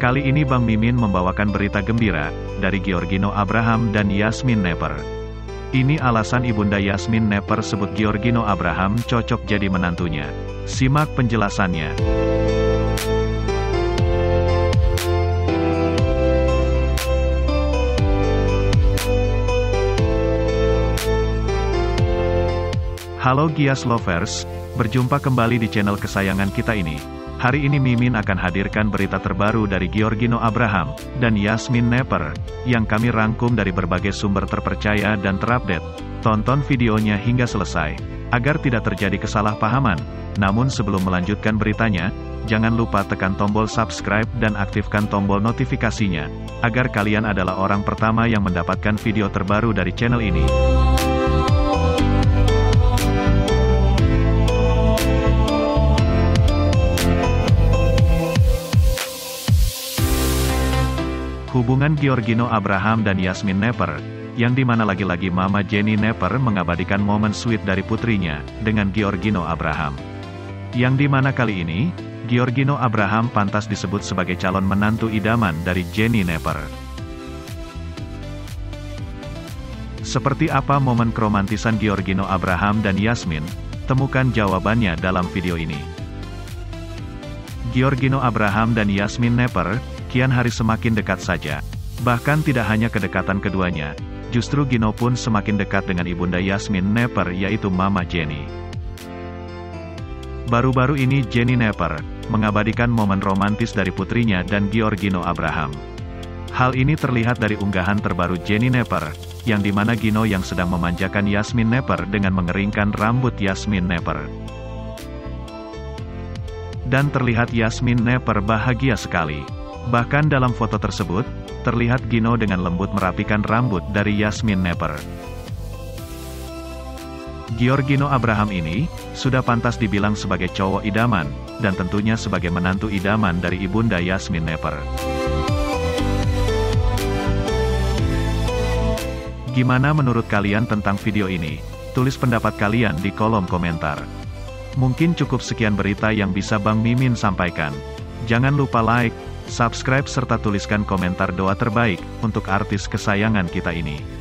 Kali ini Bang Mimin membawakan berita gembira, dari Giorgino Abraham dan Yasmin Nepper. Ini alasan Ibunda Yasmin Nepper sebut Giorgino Abraham cocok jadi menantunya. Simak penjelasannya. Halo Gias Lovers, berjumpa kembali di channel kesayangan kita ini. Hari ini Mimin akan hadirkan berita terbaru dari Giorgino Abraham dan Yasmin Nepper, yang kami rangkum dari berbagai sumber terpercaya dan terupdate. Tonton videonya hingga selesai, agar tidak terjadi kesalahpahaman. Namun sebelum melanjutkan beritanya, jangan lupa tekan tombol subscribe dan aktifkan tombol notifikasinya, agar kalian adalah orang pertama yang mendapatkan video terbaru dari channel ini. Hubungan Giorgino Abraham dan Yasmin Nepper, yang di mana lagi-lagi Mama Jenny Nepper mengabadikan momen sweet dari putrinya, dengan Giorgino Abraham. Yang di mana kali ini, Giorgino Abraham pantas disebut sebagai calon menantu idaman dari Jenny Nepper. Seperti apa momen keromantisan Giorgino Abraham dan Yasmin? Temukan jawabannya dalam video ini. Giorgino Abraham dan Yasmin Nepper, kian hari semakin dekat saja. Bahkan tidak hanya kedekatan keduanya, justru Gino pun semakin dekat dengan ibunda Yasmin Nepper yaitu Mama Jenny. Baru-baru ini Jenny Nepper, mengabadikan momen romantis dari putrinya dan Giorgino Abraham. Hal ini terlihat dari unggahan terbaru Jenny Nepper, yang di mana Gino yang sedang memanjakan Yasmin Nepper dengan mengeringkan rambut Yasmin Nepper. Dan terlihat Yasmin Nepper bahagia sekali. Bahkan dalam foto tersebut, terlihat Gino dengan lembut merapikan rambut dari Yasmin Nepper. Giorgino Abraham ini, sudah pantas dibilang sebagai cowok idaman, dan tentunya sebagai menantu idaman dari ibunda Yasmin Nepper. Gimana menurut kalian tentang video ini? Tulis pendapat kalian di kolom komentar. Mungkin cukup sekian berita yang bisa Bang Mimin sampaikan. Jangan lupa like, subscribe serta tuliskan komentar doa terbaik untuk artis kesayangan kita ini.